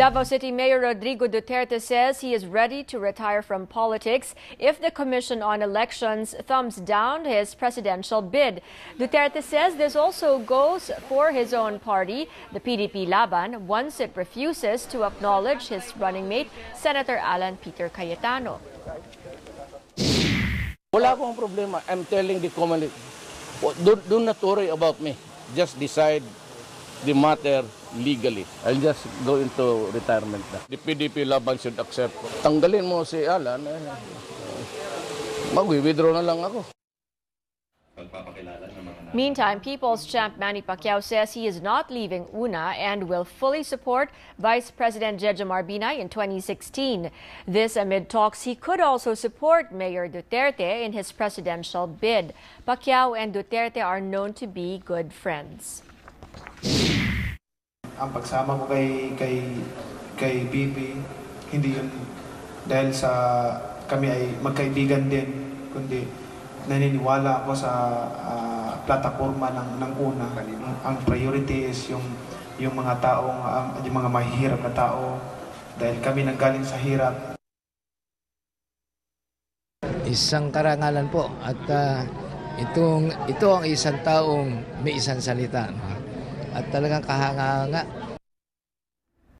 Davao City Mayor Rodrigo Duterte says he is ready to retire from politics if the Commission on Elections thumbs down his presidential bid. Duterte says this also goes for his own party, the PDP Laban, once it refuses to acknowledge his running mate, Senator Alan Peter Cayetano. I'm telling the community, do, do not worry about me. Just decide the matter legally. I'll just go into retirement na. The PDP Laban should accept. Tanggalin mo si Alan, eh, mag-withdraw na lang ako. Meantime, People's Champ Manny Pacquiao says he is not leaving UNA and will fully support Vice President Jejomar Binay in 2016. This amid talks he could also support Mayor Duterte in his presidential bid. Pacquiao and Duterte are known to be good friends. Ang pagsama ko kay kay kay Bibi hindi yun dahil sa kami ay magkaibigan din kundi naniniwala ako sa ah, plataforma ng ng una. Ang priority is yung yung mga taong ah, yung mga mahihirap na tao dahil kami nanggaling sa hirap. Isang karangalan po at ah, itong ito ang isang taong may isang salita no? At talagang kahanga-hanga